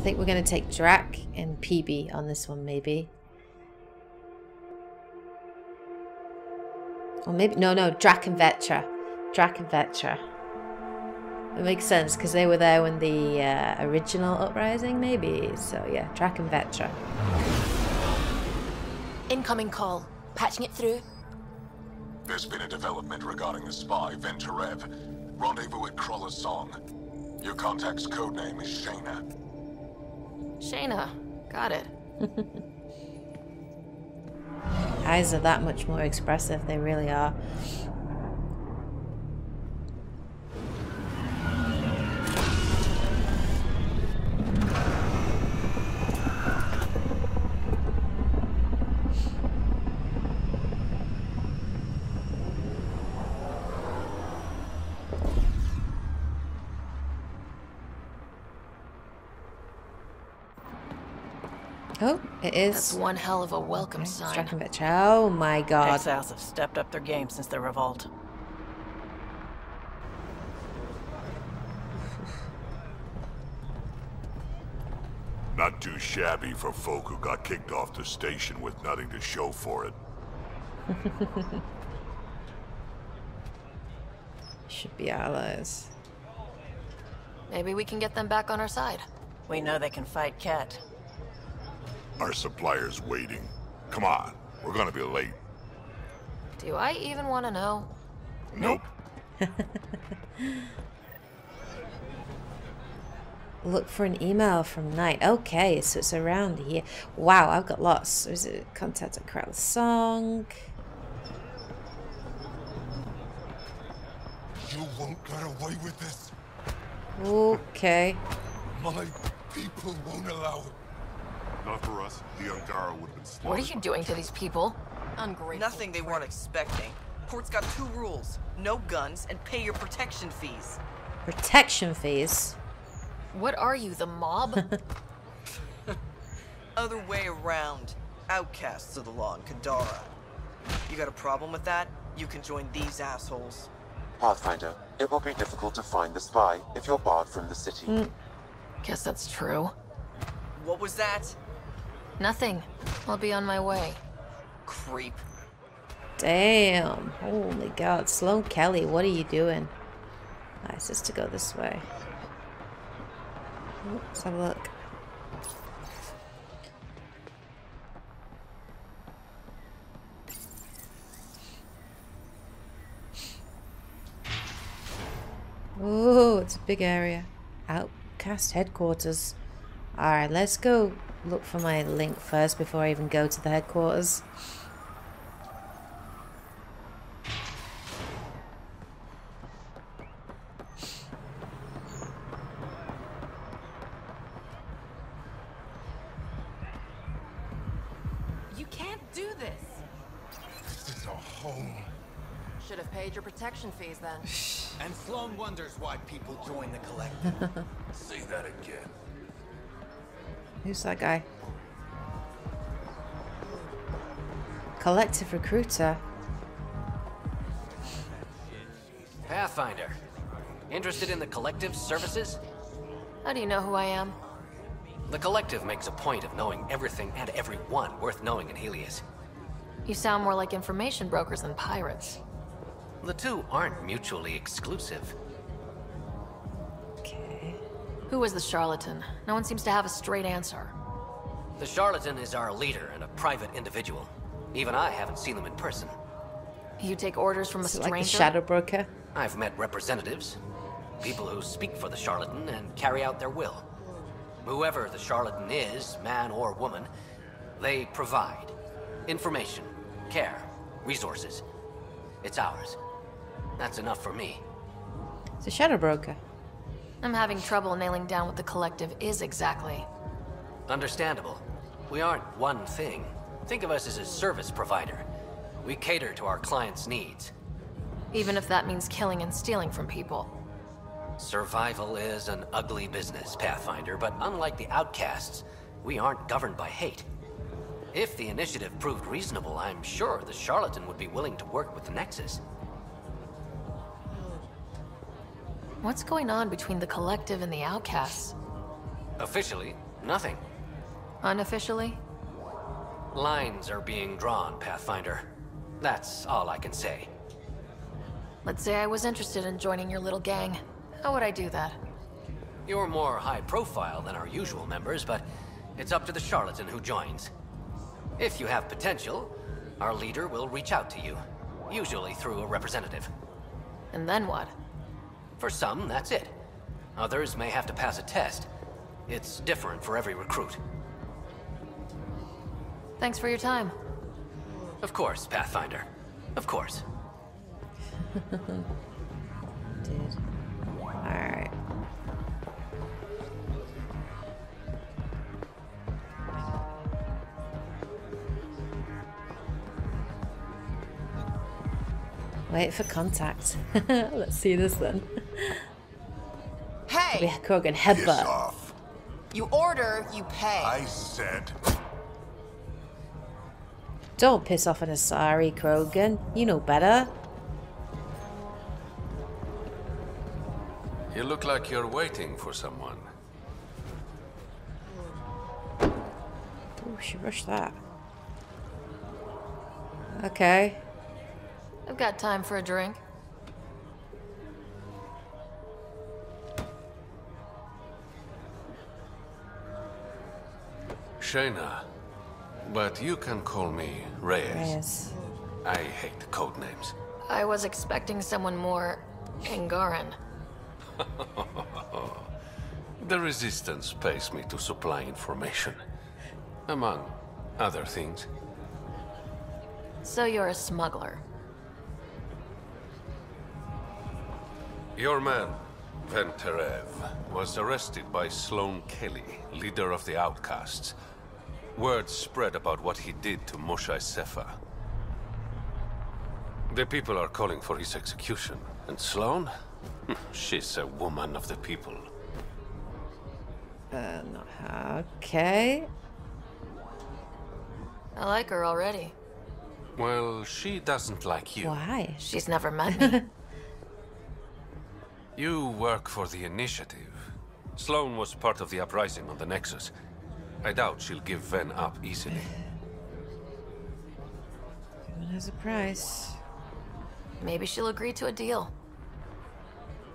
think we're going to take Drack and Peebee on this one, maybe. Or maybe, no, no, Drack and Vetra. Drack and Vetra. It makes sense because they were there when the uh, original uprising, maybe. So yeah, Drack and Vetra. Incoming call. Patching it through. There's been a development regarding the spy, Vehn Terev. Rendezvous at Kralla's Song. Your contact's codename is Shena. Shena. Got it. Eyes are that much more expressive, they really are. It is. That's one hell of a welcome sign. Strakovic. Oh my god. Exiles have stepped up their game since the revolt. Not too shabby for folk who got kicked off the station with nothing to show for it. Should be allies. Maybe we can get them back on our side. We know they can fight Kett. Our supplier's waiting. Come on, we're gonna be late. Do I even want to know? Nope. Look for an email from Knight. Okay, so it's around here. Wow, I've got lots. So is it contact a crowd song? You won't get away with this. Okay. My people won't allow it. Not for us. The Angara would have been slaughtered. What are you doing to these people? Ungrateful. Nothing they weren't expecting. Port's got two rules. No guns and pay your protection fees. Protection fees. What are you, the mob? Other way around. Outcasts of the law in Kadara. You got a problem with that? You can join these assholes. Pathfinder, it will be difficult to find the spy if you're barred from the city. Mm. Guess that's true. What was that? Nothing. I'll be on my way. Creep. Damn. Holy god. Sloane Kelly, what are you doing? Nice, just to go this way. Let's have a look. Oh, it's a big area. Outcast headquarters. Alright, let's go look for my link first before I even go to the headquarters. You can't do this. This is our home. Should have paid your protection fees then. And Sloane wonders why people join the collective. Say that again. Who's that guy? Collective recruiter. Pathfinder. Interested in the Collective's services? How do you know who I am? The Collective makes a point of knowing everything and everyone worth knowing in Heleus. You sound more like information brokers than pirates. The two aren't mutually exclusive. Okay. Who is the charlatan? No one seems to have a straight answer. The charlatan is our leader and a private individual. Even I haven't seen them in person. You take orders from a Is it stranger? like the shadow broker? I've met representatives, people who speak for the charlatan and carry out their will. Whoever the charlatan is, man or woman, they provide information, care, resources. It's ours. That's enough for me. It's a shadow broker. I'm having trouble nailing down what the collective is exactly. Understandable. We aren't one thing. Think of us as a service provider. We cater to our clients' needs. Even if that means killing and stealing from people. Survival is an ugly business, Pathfinder, but unlike the outcasts, we aren't governed by hate. If the initiative proved reasonable, I'm sure the charlatan would be willing to work with the Nexus. What's going on between the collective and the outcasts? Officially, Nothing. Unofficially? Lines are being drawn, Pathfinder. That's all I can say. Let's say I was interested in joining your little gang. How would I do that? You're more high profile than our usual members, but it's up to the charlatan who joins. If you have potential, our leader will reach out to you, usually through a representative. And then what? For some, that's it. Others may have to pass a test. It's different for every recruit. Thanks for your time. Of course, Pathfinder. Of course. Dude. Alright. Wait for contact. Let's see this then. Hey! We Krogan headbutt. off. You order, you pay. I said Don't piss off an Asari, Krogan. You know better. You look like you're waiting for someone. Oh, she rushed that. Okay. I've got time for a drink. Shena. But you can call me Reyes. Reyes. I hate code names. I was expecting someone more Angaran. The Resistance pays me to supply information. Among other things. So you're a smuggler. Your man, Vehn Terev, was arrested by Sloane Kelly, leader of the Outcasts. Word spread about what he did to Moshae Sefa. The people are calling for his execution. And Sloane? She's a woman of the people. Uh, not. Okay. I like her already. Well, she doesn't like you. Why? She's never met me. You work for the Initiative. Sloane was part of the uprising on the Nexus. I doubt she'll give Vehn up easily. Everyone has a price. Maybe she'll agree to a deal.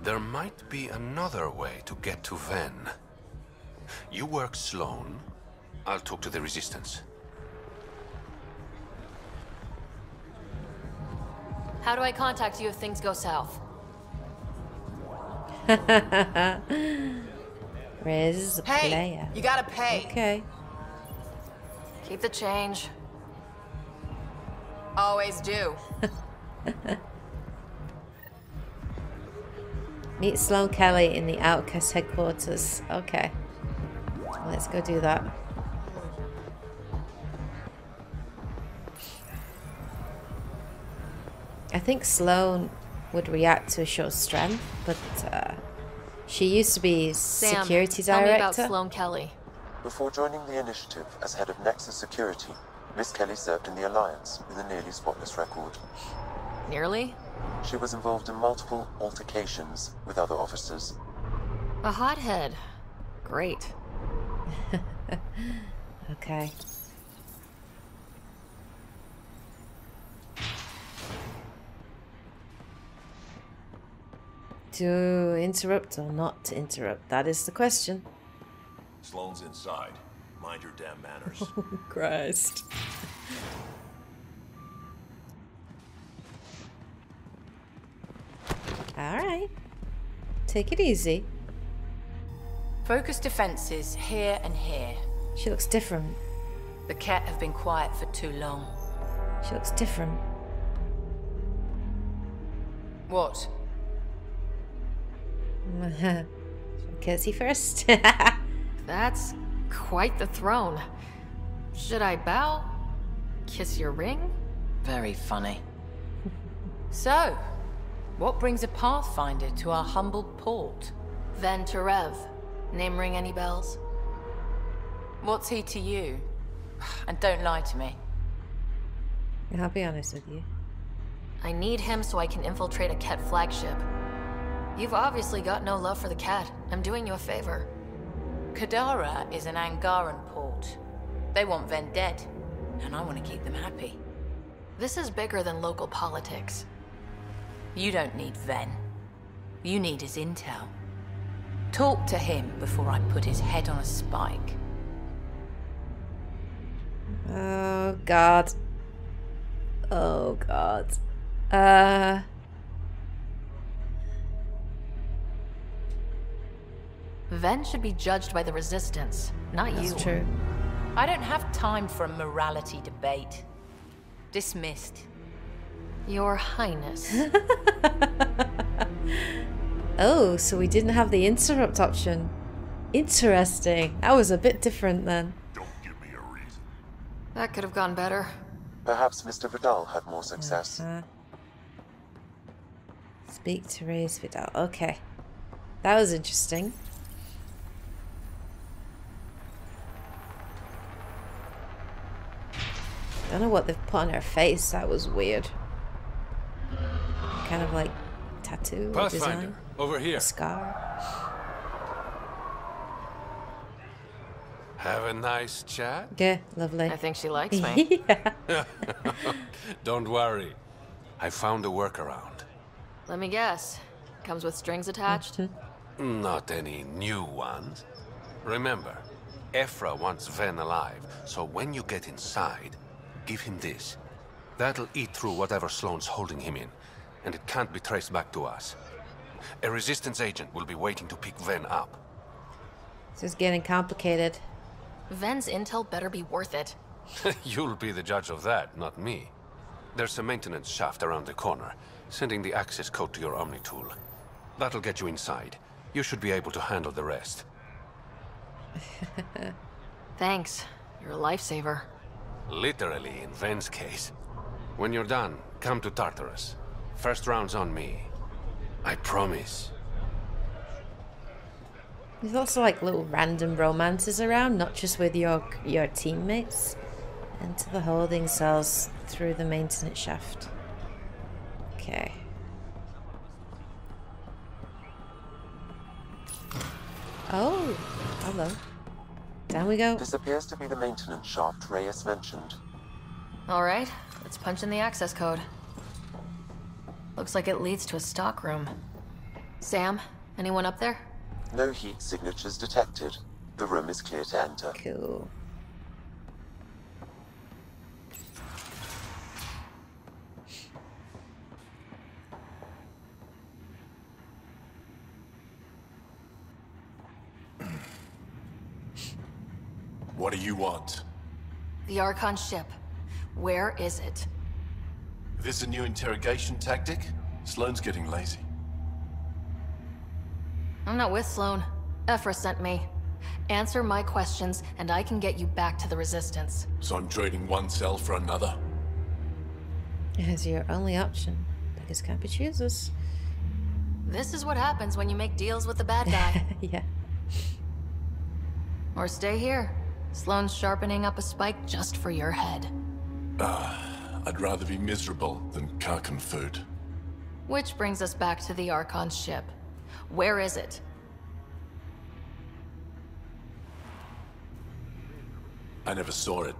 There might be another way to get to Vehn. You work Sloane. I'll talk to the Resistance. How do I contact you if things go south? Riz is a Hey! player. You gotta pay. Okay. Keep the change. Always do. Meet Sloane Kelly in the Outcast headquarters. Okay. Let's go do that. I think Sloan would react to a show of strength, but uh, she used to be Sam, security tell me about director. Sloane Kelly. Before joining the initiative as head of Nexus Security, Miss Kelly served in the Alliance with a nearly spotless record. Nearly? She was involved in multiple altercations with other officers. A hothead. Great. Okay. To interrupt or not to interrupt? That is the question. Sloane's inside. Mind your damn manners. Oh, Christ. Alright. Take it easy. Focus defenses here and here. She looks different. The kett have been quiet for too long. She looks different. What? Curtsy first. That's quite the throne. Should I bow? Kiss your ring? Very funny. so, what brings a Pathfinder to our humble port? Vehn Terev. Name ring any bells? What's he to you? And don't lie to me. I'll be honest with you. I need him so I can infiltrate a Kett flagship. You've obviously got no love for the kett. I'm doing you a favor. Kadara is an Angaran port. They want Vehn dead, and I want to keep them happy. This is bigger than local politics. You don't need Vehn. You need his intel. Talk to him before I put his head on a spike. Oh god. Oh god. Uh Vehn should be judged by the Resistance, not That's you. true. I don't have time for a morality debate. Dismissed. Your Highness. Oh, so we didn't have the interrupt option. Interesting. That was a bit different then. Don't give me a reason. that could have gone better. Perhaps Mr. Vidal had more success. Uh, speak to Reyes Vidal. Okay. That was interesting. I don't know what they've put on her face. That was weird. Kind of like tattoo or Pathfinder, design. over here. A scar. Have a nice chat? Yeah, lovely. I think she likes me. yeah. Don't worry. I found a workaround. Let me guess. Comes with strings attached? Not any new ones. Remember, Evfra wants Vehn alive, so when you get inside, give him this. That'll eat through whatever Sloane's holding him in, and it can't be traced back to us. A resistance agent will be waiting to pick Vehn up. This is getting complicated. Vehn's intel better be worth it. You'll be the judge of that, not me. There's a maintenance shaft around the corner, sending the access code to your Omni tool. That'll get you inside. You should be able to handle the rest. Thanks. You're a lifesaver. Literally, in Vehn's case. When you're done, come to Tartarus. First round's on me. I promise. There's also like little random romances around, not just with your your teammates. Enter the holding cells through the maintenance shaft. Okay. Oh, hello. Down we go. This appears to be the maintenance shaft Reyes mentioned. Alright, let's punch in the access code. Looks like it leads to a stockroom. Sam, anyone up there? No heat signatures detected. The room is clear to enter. Cool. What do you want? The Archon ship. Where is it? This a new interrogation tactic? Sloane's getting lazy. I'm not with Sloane. Evfra sent me. Answer my questions, and I can get you back to the Resistance. So I'm trading one cell for another? As your only option. Beggars can't be choosers. This is what happens when you make deals with the bad guy. yeah. or stay here. Sloane's sharpening up a spike just for your head. Ah, I'd rather be miserable than Karkan food. Which brings us back to the Archon ship. Where is it? I never saw it.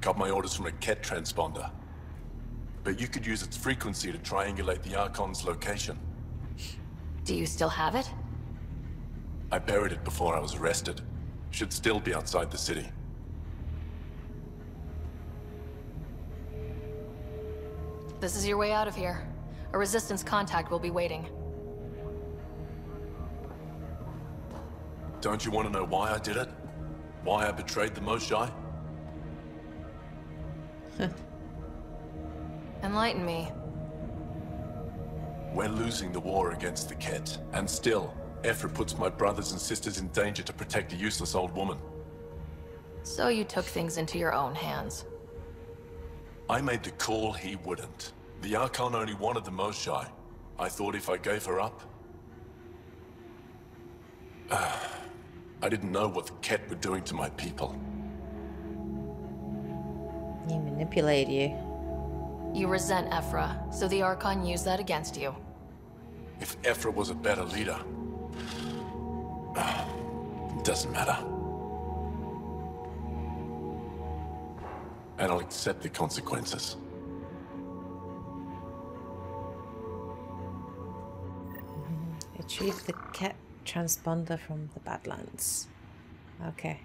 Got my orders from a Kett transponder. But you could use its frequency to triangulate the Archon's location. Do you still have it? I buried it before I was arrested. Should still be outside the city. This is your way out of here. A Resistance contact will be waiting. Don't you want to know why I did it? Why I betrayed the Moshae? Enlighten me. We're losing the war against the Kett, and still, Evfra puts my brothers and sisters in danger to protect a useless old woman. So you took things into your own hands. I made the call he wouldn't. The Archon only wanted the Moshae. I thought if I gave her up... I didn't know what the Kett were doing to my people. He manipulated you. You resent Evfra, so the Archon used that against you. If Evfra was a better leader... doesn't matter. And I'll accept the consequences. Retrieve the Kett transponder from the Badlands. Okay.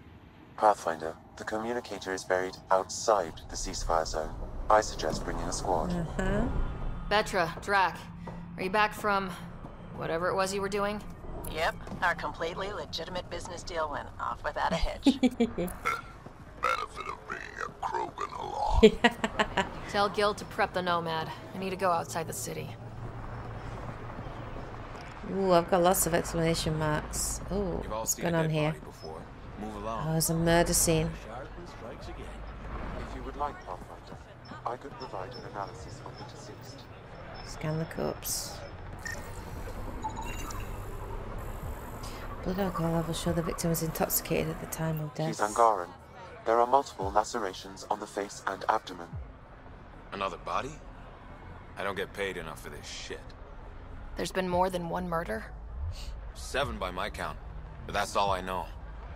Pathfinder, the communicator is buried outside the ceasefire zone. I suggest bringing a squad. Uh-huh. Vetra, Drack, are you back from whatever it was you were doing? Yep, our completely legitimate business deal went off without a hitch. Benefit of bringing a Krogan along. Tell Gil to prep the Nomad. I need to go outside the city. Ooh, I've got lots of exclamation marks. Ooh, what's going on here? Move along. Oh, there's a murder scene. If you would like, Pathfinder, I could provide an analysis of the deceased. Scan the corpse. Blood alcohol levels show the victim was intoxicated at the time of He's death. Angaran. There are multiple lacerations on the face and abdomen. Another body? I don't get paid enough for this shit. There's been more than one murder? Seven by my count. But that's all I know.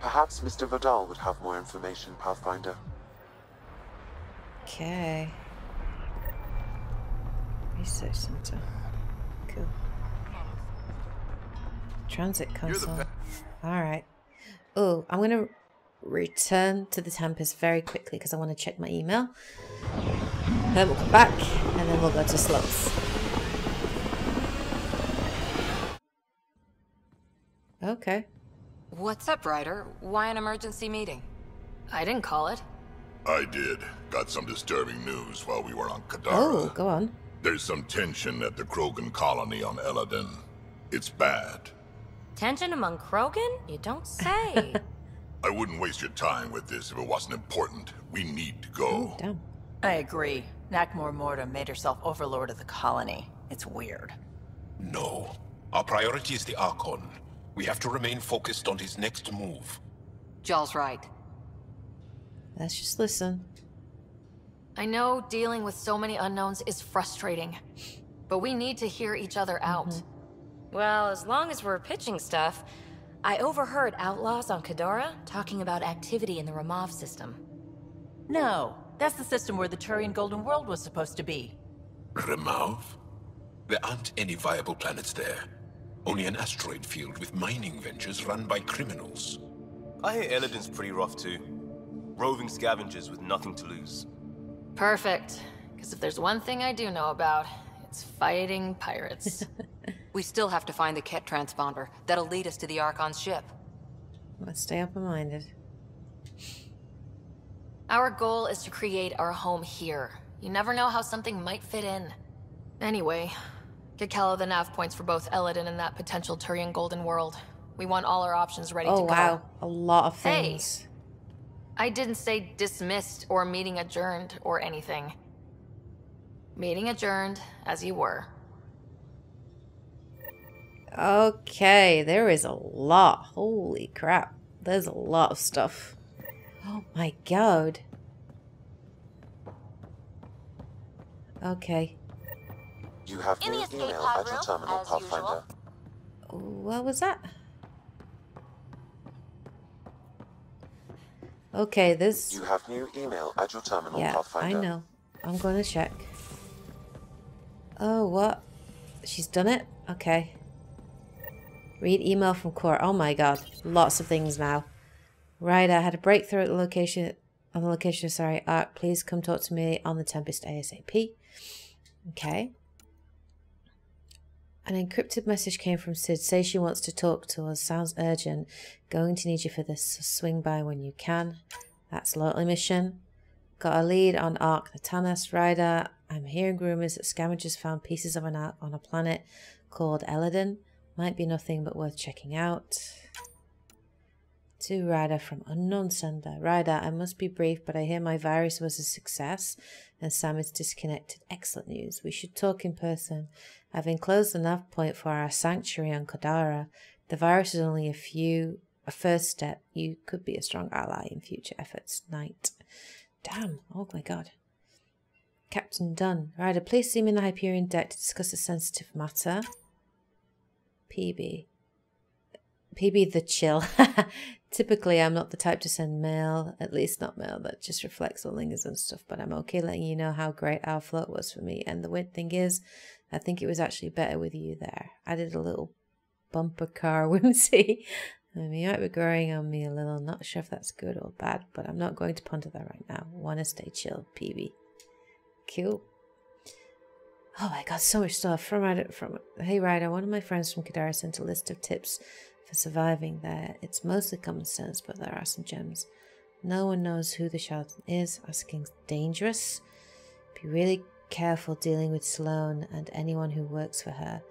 Perhaps Mr. Vidal would have more information, Pathfinder. Okay. Research center. Cool. Transit You're console. Alright. Oh, I'm gonna return to the Tempest very quickly because I want to check my email. Then we'll come back and then we'll go to slopes. Okay. What's up, Ryder? Why an emergency meeting? I didn't call it. I did. Got some disturbing news while we were on Kadara. Oh, go on. There's some tension at the Krogan colony on Elaaden. It's bad. Tension among Krogan? You don't say. I wouldn't waste your time with this if it wasn't important. We need to go. Mm, oh, Damn. I agree. Nakmor Morda made herself overlord of the colony. It's weird. No. Our priority is the Archon. We have to remain focused on his next move. Jaal's right. Let's just listen. I know dealing with so many unknowns is frustrating, but we need to hear each other mm-hmm. out. Well, as long as we're pitching stuff, I overheard outlaws on Kadara talking about activity in the Ramov system. No, that's the system where the Turian Golden World was supposed to be. Remav? There aren't any viable planets there. Only an asteroid field with mining ventures run by criminals. I hear Elaaden's pretty rough too. Roving scavengers with nothing to lose. Perfect. Because if there's one thing I do know about, it's fighting pirates. We still have to find the Kett transponder. That'll lead us to the Archon's ship. Let's stay open-minded. Our goal is to create our home here. You never know how something might fit in. Anyway, get Kallo the nav points for both Elaaden and that potential Turian Golden World. We want all our options ready Oh to go. Oh wow, a lot of Hey. things. I didn't say dismissed or meeting adjourned or anything. Meeting adjourned as you were. Okay, there is a lot. Holy crap. There's a lot of stuff. Oh my god. Okay. You have In the new email pod at your terminal, as Pathfinder. What was that? Okay, this. You have new email at your terminal, Yeah, I know. I'm going to check. Oh, what? She's done it? Okay. Read email from Cora. Oh my god. Lots of things now. Right, I had a breakthrough at the location. On the location, sorry. Ark, please come talk to me on the Tempest ASAP. Okay. An encrypted message came from Sid. Say she wants to talk to us. Sounds urgent. Going to need you for this. So swing by when you can. That's lonely mission. Got a lead on Ark the Natanus Rider. I'm hearing rumors that scavengers found pieces of an Ark on a planet called Elaaden. Might be nothing but worth checking out. To Ryder from unknown sender. Ryder, I must be brief, but I hear my virus was a success and Sam is disconnected. Excellent news. We should talk in person. I've enclosed nav point for our sanctuary on Kadara. The virus is only a few a first step. You could be a strong ally in future efforts. Knight. Damn. Oh my god. Captain Dunn. Ryder, please see me in the Hyperion deck to discuss a sensitive matter. Peebee. Peebee the chill. Typically, I'm not the type to send mail, at least not mail that just reflects on lingers and stuff, but I'm okay letting you know how great our float was for me. And the weird thing is, I think it was actually better with you there. I did a little bumper car whimsy. I mean, you might be growing on me a little. Not sure if that's good or bad, but I'm not going to ponder that right now. Want to stay chill, Peebee. Cool. Oh I got so much stuff from. From hey Ryder, one of my friends from Kadara sent a list of tips for surviving there. It's mostly common sense, but there are some gems. No one knows who the charlatan is. Asking's dangerous. Be really careful dealing with Sloane and anyone who works for her.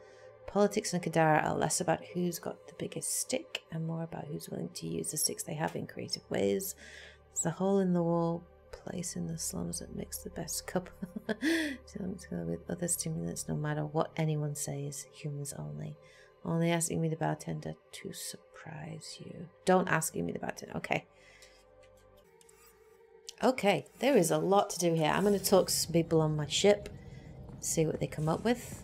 Politics in Kadara are less about who's got the biggest stick and more about who's willing to use the sticks they have in creative ways. There's a hole in the wall place in the slums that makes the best couple. with other stimulants, no matter what anyone says, humans only. Only asking me the bartender to surprise you. Don't ask me the bartender. Okay. Okay, there is a lot to do here. I'm going to talk to some people on my ship, see what they come up with.